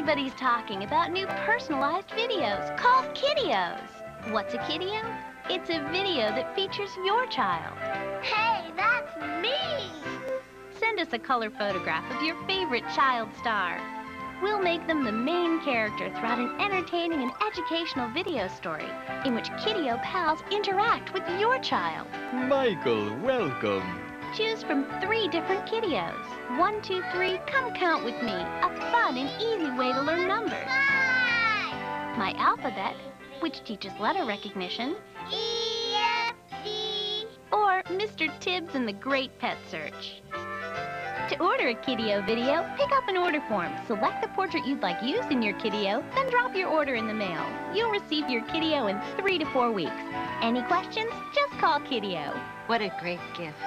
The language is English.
Everybody's talking about new personalized videos called Kideos. What's a Kideo? It's a video that features your child. Hey, that's me! Send us a color photograph of your favorite child star. We'll make them the main character throughout an entertaining and educational video story in which Kideo pals interact with your child. Michael, welcome. Choose from three different Kideos. One, two, three, come count with me. A fun and easy way to learn numbers. Five! My alphabet, which teaches letter recognition, E, F, G. or Mr. Tibbs and the Great Pet Search. To order a Kideo video, pick up an order form, select the portrait you'd like used in your Kideo, then drop your order in the mail. You'll receive your Kideo in three to four weeks. Any questions? Just call Kideo. What a great gift.